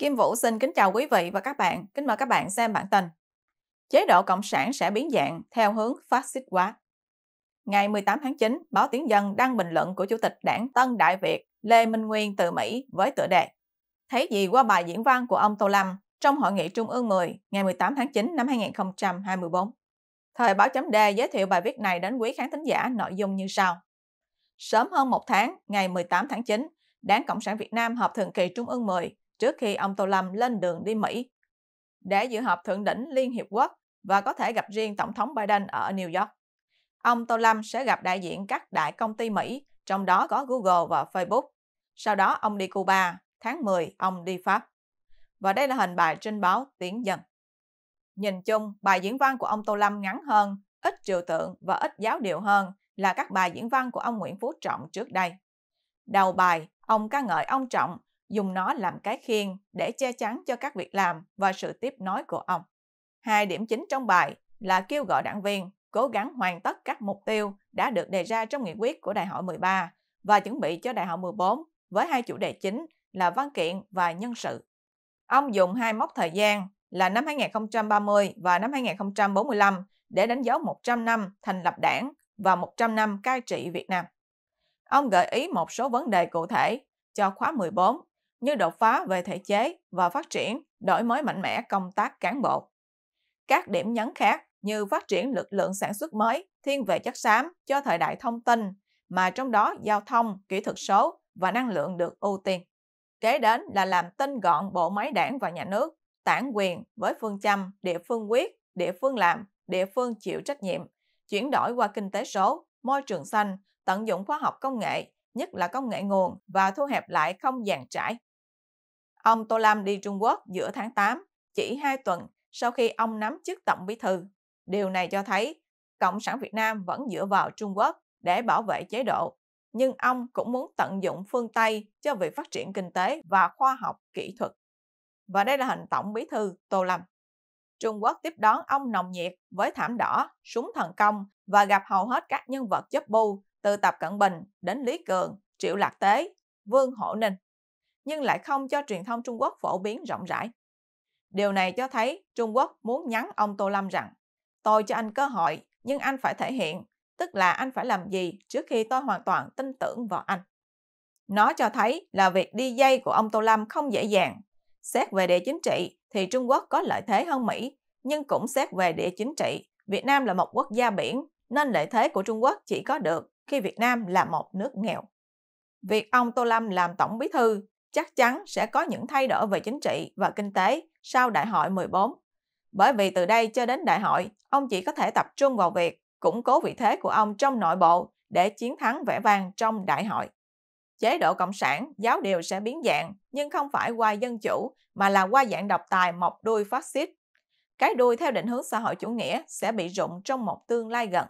Kim Vũ xin kính chào quý vị và các bạn. Kính mời các bạn xem bản tin. Chế độ Cộng sản sẽ biến dạng theo hướng phát xít hóa. Ngày 18 tháng 9, báo Tiếng Dân đăng bình luận của Chủ tịch Đảng Tân Đại Việt Lê Minh Nguyên từ Mỹ với tựa đề Thấy gì qua bài diễn văn của ông Tô Lâm trong Hội nghị Trung ương 10 ngày 18 tháng 9 năm 2024. Thời báo chấm D giới thiệu bài viết này đến quý khán thính giả nội dung như sau. Sớm hơn một tháng, ngày 18 tháng 9, Đảng Cộng sản Việt Nam họp thường kỳ Trung ương 10 trước khi ông Tô Lâm lên đường đi Mỹ để dự họp thượng đỉnh Liên Hiệp Quốc và có thể gặp riêng Tổng thống Biden ở New York. Ông Tô Lâm sẽ gặp đại diện các đại công ty Mỹ, trong đó có Google và Facebook. Sau đó ông đi Cuba, tháng 10 ông đi Pháp. Và đây là hình bài trên báo Tiếng Dân. Nhìn chung, bài diễn văn của ông Tô Lâm ngắn hơn, ít trừu tượng và ít giáo điệu hơn là các bài diễn văn của ông Nguyễn Phú Trọng trước đây. Đầu bài, ông ca ngợi ông Trọng dùng nó làm cái khiên để che chắn cho các việc làm và sự tiếp nối của ông. Hai điểm chính trong bài là kêu gọi đảng viên cố gắng hoàn tất các mục tiêu đã được đề ra trong nghị quyết của Đại hội 13 và chuẩn bị cho Đại hội 14 với hai chủ đề chính là văn kiện và nhân sự. Ông dùng hai mốc thời gian là năm 2030 và năm 2045 để đánh dấu 100 năm thành lập đảng và 100 năm cai trị Việt Nam. Ông gợi ý một số vấn đề cụ thể cho khóa 14 như đột phá về thể chế và phát triển, đổi mới mạnh mẽ công tác cán bộ. Các điểm nhấn khác như phát triển lực lượng sản xuất mới thiên về chất xám cho thời đại thông tin, mà trong đó giao thông, kỹ thuật số và năng lượng được ưu tiên. Kế đến là làm tinh gọn bộ máy đảng và nhà nước, tản quyền với phương châm địa phương quyết, địa phương làm, địa phương chịu trách nhiệm, chuyển đổi qua kinh tế số, môi trường xanh, tận dụng khoa học công nghệ, nhất là công nghệ nguồn và thu hẹp lại không gian trải. Ông Tô Lâm đi Trung Quốc giữa tháng 8, chỉ 2 tuần sau khi ông nắm chức tổng bí thư. Điều này cho thấy Cộng sản Việt Nam vẫn dựa vào Trung Quốc để bảo vệ chế độ, nhưng ông cũng muốn tận dụng phương Tây cho việc phát triển kinh tế và khoa học kỹ thuật. Và đây là hình tổng bí thư Tô Lâm. Trung Quốc tiếp đón ông nồng nhiệt với thảm đỏ, súng thần công và gặp hầu hết các nhân vật chấp bu từ Tập Cận Bình đến Lý Cường, Triệu Lạc Tế, Vương Hổ Ninh nhưng lại không cho truyền thông Trung Quốc phổ biến rộng rãi. Điều này cho thấy Trung Quốc muốn nhắn ông Tô Lâm rằng tôi cho anh cơ hội nhưng anh phải thể hiện, tức là anh phải làm gì trước khi tôi hoàn toàn tin tưởng vào anh. Nó cho thấy là việc đi dây của ông Tô Lâm không dễ dàng. Xét về địa chính trị thì Trung Quốc có lợi thế hơn Mỹ, nhưng cũng xét về địa chính trị, Việt Nam là một quốc gia biển, nên lợi thế của Trung Quốc chỉ có được khi Việt Nam là một nước nghèo. Việc ông Tô Lâm làm tổng bí thư chắc chắn sẽ có những thay đổi về chính trị và kinh tế sau đại hội 14. Bởi vì từ đây cho đến đại hội, ông chỉ có thể tập trung vào việc củng cố vị thế của ông trong nội bộ để chiến thắng vẻ vang trong đại hội. Chế độ Cộng sản, giáo điều sẽ biến dạng, nhưng không phải qua dân chủ, mà là qua dạng độc tài mọc đuôi phát xít. Cái đuôi theo định hướng xã hội chủ nghĩa sẽ bị rụng trong một tương lai gần.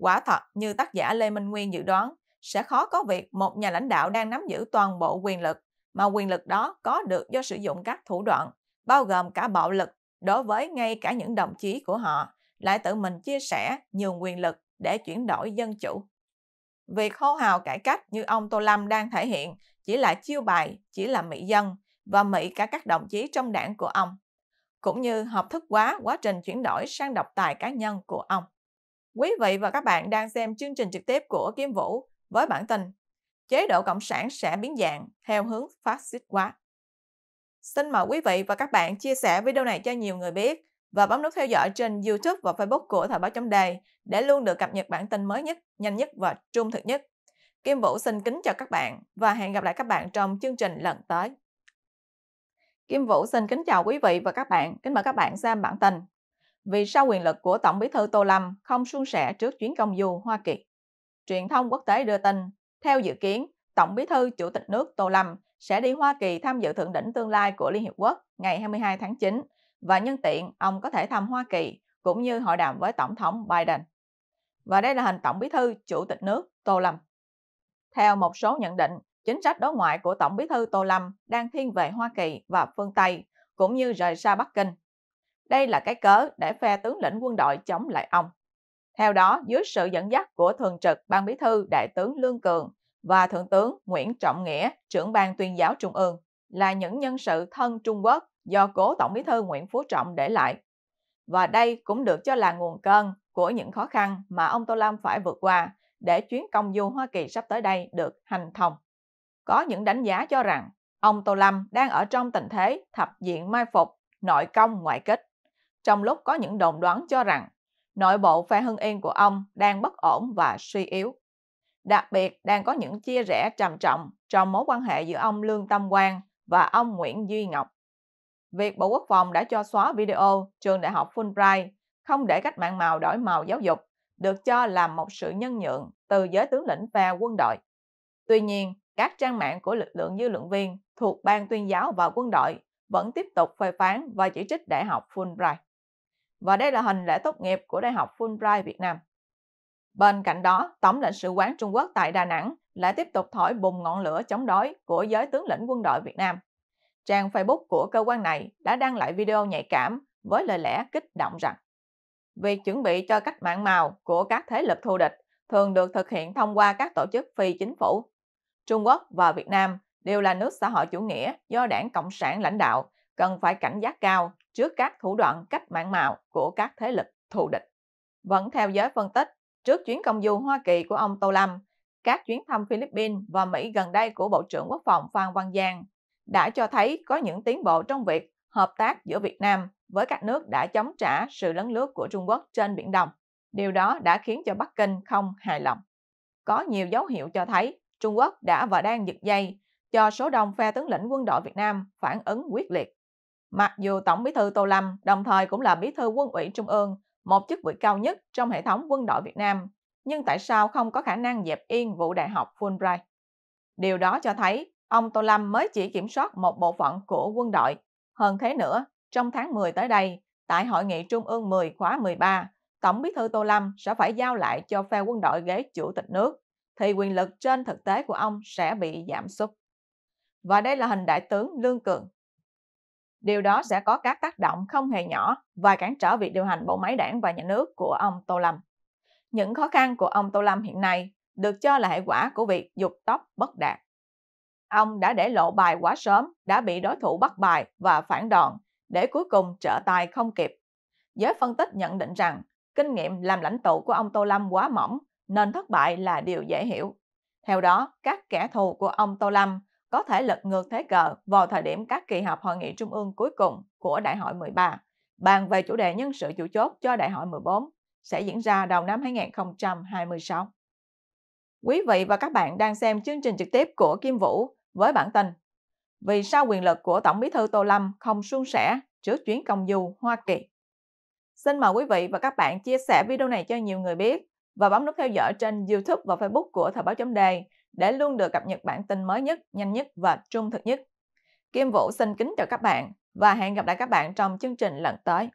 Quả thật, như tác giả Lê Minh Nguyên dự đoán, sẽ khó có việc một nhà lãnh đạo đang nắm giữ toàn bộ quyền lực mà quyền lực đó có được do sử dụng các thủ đoạn, bao gồm cả bạo lực, đối với ngay cả những đồng chí của họ, lại tự mình chia sẻ nhường quyền lực để chuyển đổi dân chủ. Việc hô hào cải cách như ông Tô Lâm đang thể hiện chỉ là chiêu bài, chỉ là mỹ dân và mỹ cả các đồng chí trong đảng của ông, cũng như hợp thức hóa quá trình chuyển đổi sang độc tài cá nhân của ông. Quý vị và các bạn đang xem chương trình trực tiếp của Kim Vũ với bản tin chế độ Cộng sản sẽ biến dạng theo hướng phát xít hóa. Xin mời quý vị và các bạn chia sẻ video này cho nhiều người biết và bấm nút theo dõi trên YouTube và Facebook của Thời báo chấm đề để luôn được cập nhật bản tin mới nhất, nhanh nhất và trung thực nhất. Kim Vũ xin kính chào các bạn và hẹn gặp lại các bạn trong chương trình lần tới. Kim Vũ xin kính chào quý vị và các bạn, kính mời các bạn xem bản tin. Vì sao quyền lực của Tổng bí thư Tô Lâm không suôn sẻ trước chuyến công du Hoa Kỳ? Truyền thông quốc tế đưa tin theo dự kiến, Tổng bí thư Chủ tịch nước Tô Lâm sẽ đi Hoa Kỳ tham dự thượng đỉnh tương lai của Liên Hiệp Quốc ngày 22 tháng 9 và nhân tiện ông có thể thăm Hoa Kỳ cũng như hội đàm với Tổng thống Biden. Và đây là hình Tổng bí thư Chủ tịch nước Tô Lâm. Theo một số nhận định, chính sách đối ngoại của Tổng bí thư Tô Lâm đang thiên về Hoa Kỳ và phương Tây, cũng như rời xa Bắc Kinh. Đây là cái cớ để phe tướng lĩnh quân đội chống lại ông. Theo đó, dưới sự dẫn dắt của Thường trực Ban Bí thư Đại tướng Lương Cường và Thượng tướng Nguyễn Trọng Nghĩa, trưởng ban tuyên giáo Trung ương, là những nhân sự thân Trung Quốc do cố Tổng bí thư Nguyễn Phú Trọng để lại. Và đây cũng được cho là nguồn cơn của những khó khăn mà ông Tô Lâm phải vượt qua để chuyến công du Hoa Kỳ sắp tới đây được hành thông. Có những đánh giá cho rằng ông Tô Lâm đang ở trong tình thế thập diện mai phục, nội công ngoại kích. Trong lúc có những đồn đoán cho rằng nội bộ phe Hưng Yên của ông đang bất ổn và suy yếu. Đặc biệt đang có những chia rẽ trầm trọng trong mối quan hệ giữa ông Lương Tâm Quang và ông Nguyễn Duy Ngọc. Việc Bộ Quốc phòng đã cho xóa video trường đại học Fulbright không để cách mạng màu đổi màu giáo dục được cho là một sự nhân nhượng từ giới tướng lĩnh và quân đội. Tuy nhiên, các trang mạng của lực lượng dư luận viên thuộc ban tuyên giáo và quân đội vẫn tiếp tục phê phán và chỉ trích Đại học Fulbright. Và đây là hình lễ tốt nghiệp của Đại học Fulbright Việt Nam. Bên cạnh đó, Tổng lãnh sự quán Trung Quốc tại Đà Nẵng lại tiếp tục thổi bùng ngọn lửa chống đối của giới tướng lĩnh quân đội Việt Nam. Trang Facebook của cơ quan này đã đăng lại video nhạy cảm với lời lẽ kích động rằng Việc chuẩn bị cho cách mạng màu của các thế lực thù địch thường được thực hiện thông qua các tổ chức phi chính phủ. Trung Quốc và Việt Nam đều là nước xã hội chủ nghĩa do đảng Cộng sản lãnh đạo, cần phải cảnh giác cao trước các thủ đoạn cách mạng màu của các thế lực thù địch. Vẫn theo giới phân tích, trước chuyến công du Hoa Kỳ của ông Tô Lâm, các chuyến thăm Philippines và Mỹ gần đây của Bộ trưởng Quốc phòng Phan Văn Giang đã cho thấy có những tiến bộ trong việc hợp tác giữa Việt Nam với các nước đã chống trả sự lấn lướt của Trung Quốc trên Biển Đông. Điều đó đã khiến cho Bắc Kinh không hài lòng. Có nhiều dấu hiệu cho thấy Trung Quốc đã và đang giật dây cho số đông phe tướng lĩnh quân đội Việt Nam phản ứng quyết liệt. Mặc dù Tổng bí thư Tô Lâm đồng thời cũng là bí thư quân ủy Trung ương, một chức vị cao nhất trong hệ thống quân đội Việt Nam, nhưng tại sao không có khả năng dẹp yên vụ đại học Fulbright? Điều đó cho thấy ông Tô Lâm mới chỉ kiểm soát một bộ phận của quân đội. Hơn thế nữa, trong tháng 10 tới đây, tại Hội nghị Trung ương 10 khóa 13, Tổng bí thư Tô Lâm sẽ phải giao lại cho phe quân đội ghế chủ tịch nước, thì quyền lực trên thực tế của ông sẽ bị giảm sút. Và đây là hình đại tướng Lương Cường. Điều đó sẽ có các tác động không hề nhỏ và cản trở việc điều hành bộ máy đảng và nhà nước của ông Tô Lâm. Những khó khăn của ông Tô Lâm hiện nay được cho là hệ quả của việc dục tóc bất đạt. Ông đã để lộ bài quá sớm, đã bị đối thủ bắt bài và phản đòn, để cuối cùng trở tay không kịp. Giới phân tích nhận định rằng kinh nghiệm làm lãnh tụ của ông Tô Lâm quá mỏng nên thất bại là điều dễ hiểu. Theo đó, các kẻ thù của ông Tô Lâm có thể lật ngược thế cờ vào thời điểm các kỳ họp hội nghị trung ương cuối cùng của Đại hội 13, bàn về chủ đề nhân sự chủ chốt cho Đại hội 14 sẽ diễn ra đầu năm 2026. Quý vị và các bạn đang xem chương trình trực tiếp của Kim Vũ với bản tin Vì sao quyền lực của Tổng bí thư Tô Lâm không suôn sẻ trước chuyến công du Hoa Kỳ? Xin mời quý vị và các bạn chia sẻ video này cho nhiều người biết và bấm nút theo dõi trên YouTube và Facebook của Thời báo chấm đề để luôn được cập nhật bản tin mới nhất, nhanh nhất và trung thực nhất. Kim Vũ xin kính chào các bạn và hẹn gặp lại các bạn trong chương trình lần tới.